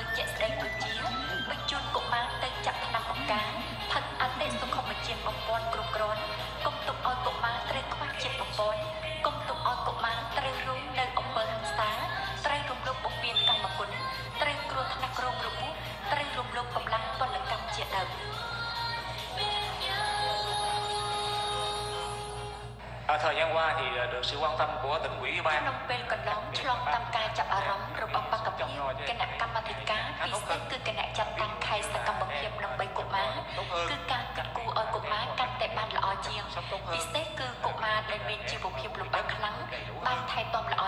ធ្វើជាក់ qua thì ờ, được sự quan tâm của tỉnh ủy ក្នុង ban ពេលកន្លងឆ្លងតាមការចាប់អារម្មណ៍របស់បកភិគណៈកម្មាធិការពិសេសគឺគណៈចាត់តាំងខេត្តសកម្មភាពដើម្បីកុមារគឺការគិតគូរឲ្យកុមារកាន់តែបានល្អជាងពិសេសគឺកុមារដែលមានជីវភាពលំបាកខ្លាំងបានថែទាំល្អ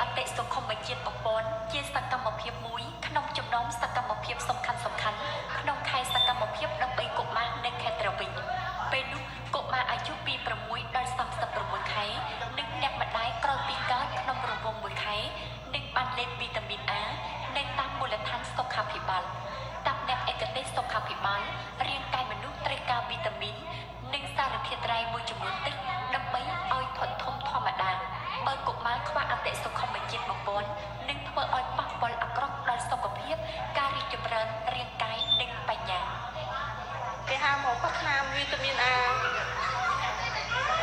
អតិសុខុមជាតិបំពន់ជាសកម្មភាពមួយក្នុងចំណោមសកម្មភាពសំខាន់សំខាន់ៗក្នុងខែសកម្មភាពដើម្បីកុមារនៅខេត្តត្រវិញពេលនោះកុមារអាយុពី6ដល់36ខែនិងអ្នកម្ដាយក្រោយពីកើតក្នុងរង្វង់មួយខែនឹងបានលេបវីតាមីន A នៅតាមមូលដ្ឋានសុខាភិបាលតាមអ្នកឯកទេសសុខាភិបាលរាងកាយមនុស្សត្រូវការវីតាមីននិងសារធាតុរ៉ែមួយចំនួនតិចដើម្បីឲ្យធន់ធំ គេហៅមកផឹកថ្នាំវីតាមីន A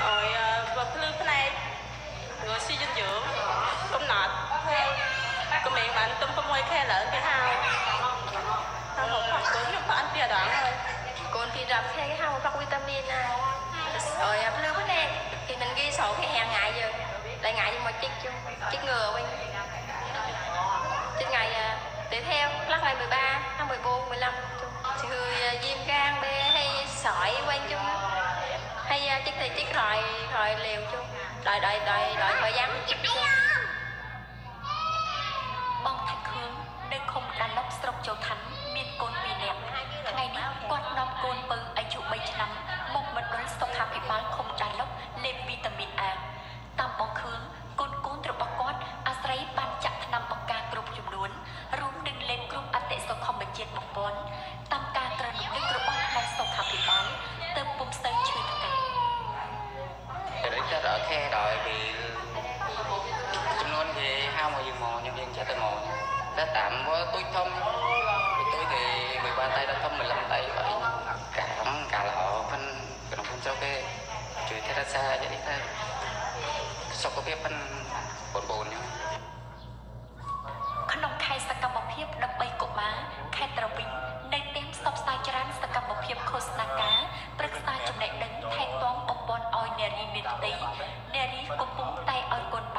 ឲ្យបើភ្លឺភ្នែករស់ស៊ីយឺតយូរកំណត់ក្មេងបានទុំ6ខែឡើងគេហៅហៅមកផឹកកូនខ្ញុំផឹកអត់ពីដងហើយកូនពី10ខែគេហៅមកផឹកវីតាមីនណាអើយភ្លឺភ្នែកគេមិនគេស្រោគេហាងងាយយើងតែងាយយើងមកជីកជុំជីកងើវិញជីកថ្ងៃទៅ theo ខ្លះថ្ងៃ13ថ្ងៃ14 15ជុំគឺយាម កាងបេហើយស្រ័យវិញជុំហើយជីកទៅជីកក្រោយក្រោយលេវជុំដោយដោយដោយដោយប្រយ៉ាងជីកជុំបងថៃខឿងនៅឃុំដាឡុកស្រុកជោឋានមានកូន2នាក់ថ្ងៃនេះគាត់នាំកូនពៅអាយុ3ឆ្នាំមកមណ្ឌលសុខាភិបាលឃុំដាឡុកលេបវីតាមីន A តាមបងខឿងកូន ក្នុងភូមិស្រុកគេជួយថែរក្សាយ៉ាងនេះថាសុខភាព phân បងប្អូនខ្ញុំក្នុងខែសកម្មភាពដើម្បីកុមារខេត្តត្រវិញនៅទាំងផ្សព្វផ្សាយច្រើនសកម្មភាពឃោសនាការប្រឹក្សាចំណេះដឹងថែទាំអំពន់ឲ្យនារីមានផ្ទៃនារីកំពុងតែឲ្យកូនបៅ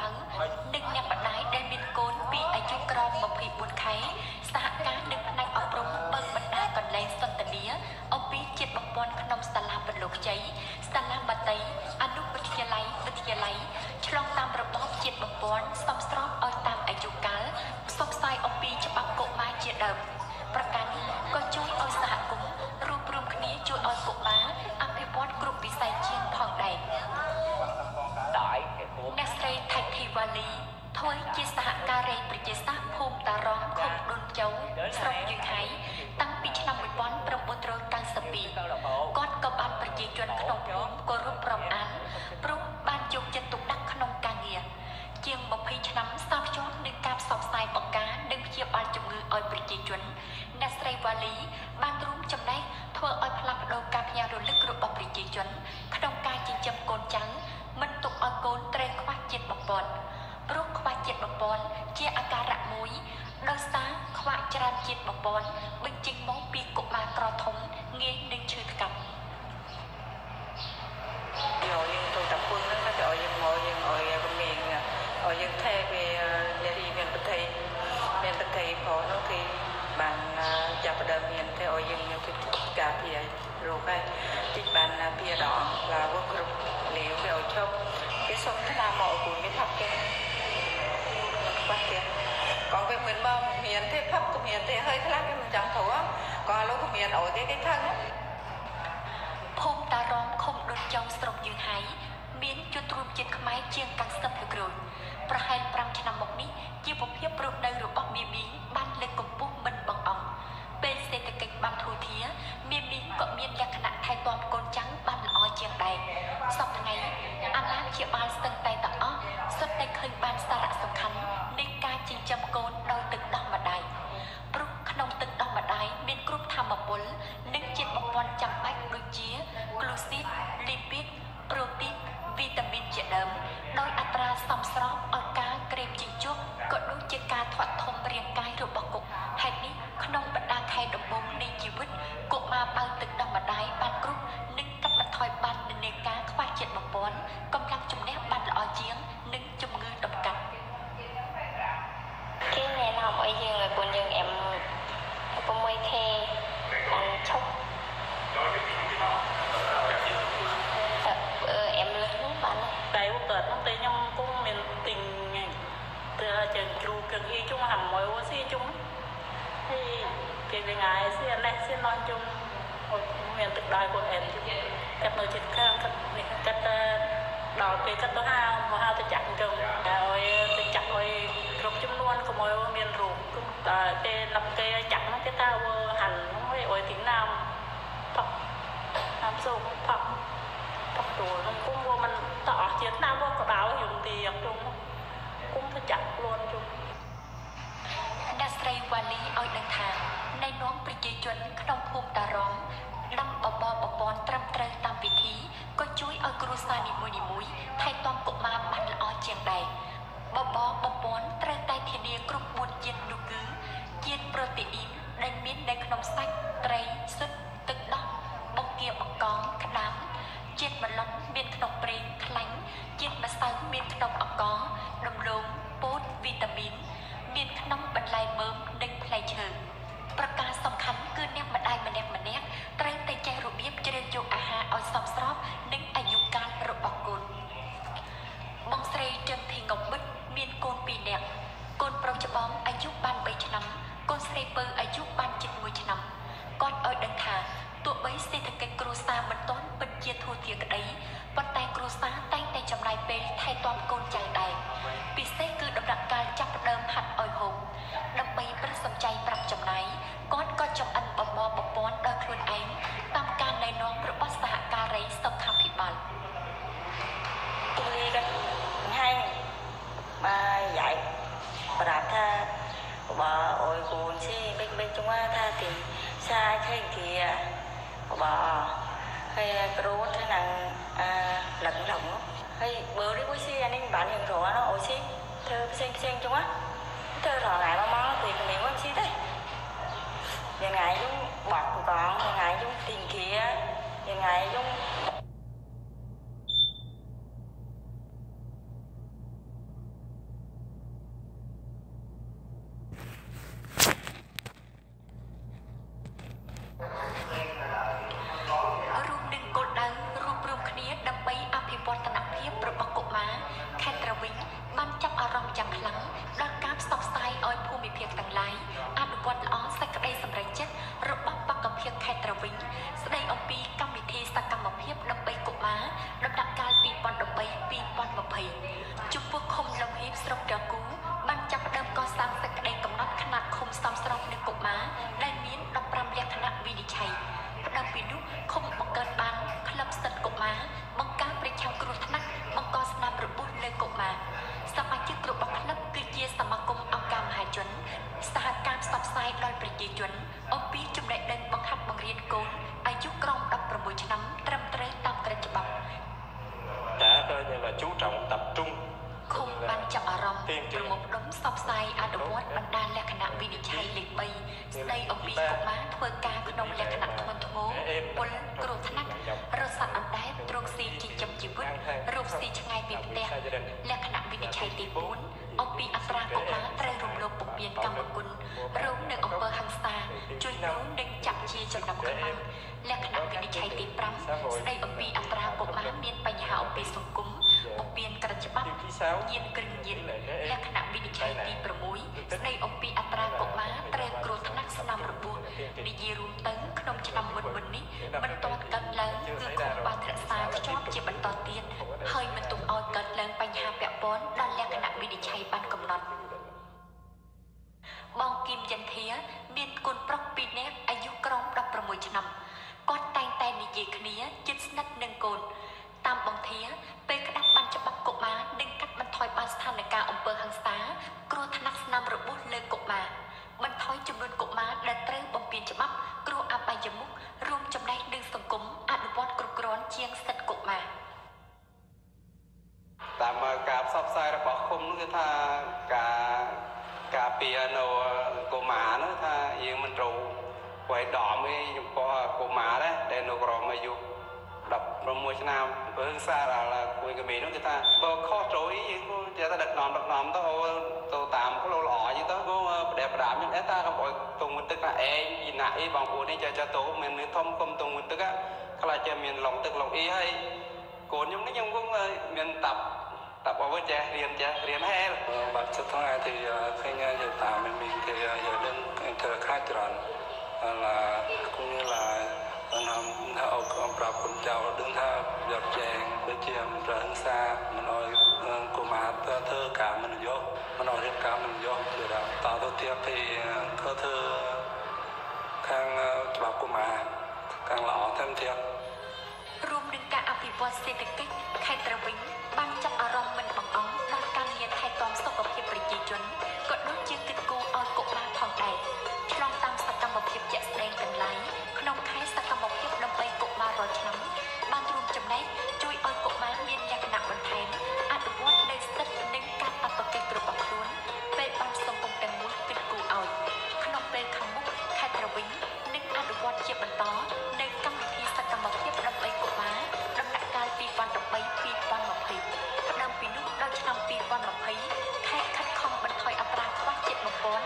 ធ្វើជាសហការីប្រជាសាស្ត្រភូមិតារងឃុំដុនជោស្រុកយឺហៃតាំងពីឆ្នាំ1992គាត់ក៏បានប្រជាជនក្នុងភូមិគោរពរាប់អានព្រោះបានយកចិត្តទុកដាក់ក្នុងការងារជាង20ឆ្នាំស្ទើរភ្ជាប់នឹងការផ្សព្វផ្សាយបង្ការនិងព្យាបាលជំងឺឲ្យប្រជាជនអ្នកស្រីវ៉ាលីបានរួមចំណែកធ្វើឲ្យផ្លាស់ប្ដូរការភ្ញាក់រលឹករបស់ប្រជាជន ក្នុងការចិញ្ចឹមកូនចៅមិនទុកឲ្យកូនត្រូវខ្វះជាតិបំពន់ ព្រោះខ្វះជាតិបំពន់ជាអាការៈមួយដោយសារខ្វះច្រើនជាតិបំពន់បញ្ចេញមកពីកុមារក្រធំងាយនឹងឈឺថ្កាត់យកយើងទៅតាពុនហ្នឹងទៅឲ្យយើងមកយើងឲ្យក្មេងឲ្យយើងថែវានារីមានប្រតិមានប្រតិផងនោះគេបានចាប់ផ្ដើមមានតែឲ្យយើងជួយការពាររោគហើយតិចបានពីដង và vô គ្រប់លាវវាឲ្យឈប់គេសុំថ្នាំមកឲ្យគូ ខ្វះទៀតក៏វាមិនមកមានទេផឹកក៏មានទេហើយខ្លះវាមិនចង់ធួក៏លោកក៏មានអូទេគេថឹងភូមិតារងឃុំដុនចុងស្រុកយើងហៃមានជនរួមជាតិខ្មែរជាង90%ប្រហែល5ឆ្នាំមកនេះជីវភាពរស់នៅរបស់មីមីបានលើកកម្ពស់មិនបង្អង់ពេលសេដ្ឋកិច្ចបានធូរធារមីមីក៏មានលក្ខណៈថែទាំកូនចាំងបានល្អជាងដែរសពថ្ងៃអាណាព្យាបាលស្ទឹងតែទាំងអស់សុទ្ធតែឃើញបានសារៈសំខាន់ ពីការចិញ្ចឹមកូនដោយទឹកដោះម្ដាយព្រោះក្នុងទឹកដោះម្ដាយមានគ្រប់ធម្មពល chung nguyện tự đại của em cách nơi chuyện khác cách ờ, đào đó cái cách đó hao mà hao tôi chặn chung, rồi tôi chặn rồi rục chung luôn có mỗi miền rục ờ, cái lập cây chặn nó cái tao hành nó mới ôi tiếng nam thật nam sâu thật thật đồ nó cũng vô mình ពីកុមារធ្វើការក្នុងលក្ខណៈធ្ងន់ធ្ងរពលគ្រោះថ្នាក់រស័ព្ទអណ្ដែតរោគស៊ីចិញ្ចឹមជីវិតរោគស៊ីឆ្ងាយពីផ្ទះលក្ខណៈវិនិច្ឆ័យទី4អំពីអត្រាកុមារត្រូវរំលោភបំពានកម្មគុណរងនៅអង្គហ ংস តាជួយរងនិងចាប់ជាចំណាប់ខ្លាំងលក្ខណៈវិនិច្ឆ័យទី5ស្ដីអំពីអត្រាកុមារមានបញ្ហាអំពីសង្គម អំពីក្រឹតច្បាប់ញៀនក្រឹងញៀនលក្ខណៈវិនិច្ឆ័យទី6ស្ដីអំពីអត្រាកុមារត្រូវគ្រោះថ្នាក់ស្នាមរបួសនិយាយរួមទៅក្នុងឆ្នាំមុនមុននេះមិនទាន់កើតឡើងគឺគុំបានរក្សាភ្ជាប់ជាបន្តទៀតហើយមិនទុំឲ្យកើតឡើងបញ្ហាពាក់ព័ន្ធដល់លក្ខណៈវិនិច្ឆ័យបានកំណត់បងគឹមចន្ទាមានកូនប្រុស2នាក់អាយុក្រោម16ឆ្នាំគាត់តែងតែនិយាយគ្នាជិតស្និទ្ធនឹងកូនតាមបងធា ពានច្បាប់គ្រោះអបាយមុខរួមចំណែកនឹងសង្គមអនុវត្តគ្រប់គ្រាន់ជាងសិទ្ធិកុមារតាមការផ្សព្វផ្សាយរបស់ឃុំនោះគឺថាការការពារនៅកុមារនោះថាយើងមិនត្រូវໄວដំទេចំពោះកុមារដែរដែលនៅក្រោមអាយុ16ឆ្នាំព្រោះសារដល់គួយក្មេងនោះគឺថាបើខុសត្រូវយើងក៏ចេះតែដឹកនាំដឹកនាំទៅទៅតាមផ្លូវល្អអញ្ចឹងទៅក៏ ប្រដេប្រដាមខ្ញុំដែរថាកុំអោយទងមុនទឹកណាឯងយីណាអីបងប្អូននេះចេះចេះទៅមានធំគុំទងមុនទឹកខ្លះចេះមានឡងទឹកឡងអីហើយកូនខ្ញុំនេះខ្ញុំ cũng មានតាប់តាប់អត់ចេះរៀនចេះរៀនហែលបាទចិត្តថ្ងៃ thì ឃើញយើងតាមមានមានគេយើងដឹងធ្វើខាច់ច្រើន là cũng như là làm ថាអោកប្រាប់គុណចៅដឹងថាយកចែងដូចជារងសាមិនអោយកុមារទៅធ្វើការមិនយកមិនអោយរៀបការមិនយកជា ដើមតទៅទៀតពីក៏ធ្វើខាងច្បាប់កុមារខាងល្អ thêm ទៀតរួមនឹងការអភិវឌ្ឍសេដ្ឋកិច្ចខេត្តត្រវិញបានចាប់អារម្មណ៍មិនបង្អង់ដល់ការងារថែទាំសុខ 2020ខេត្តខិតខំបន្ថយអត្រាខ្វះជាតិបំពន់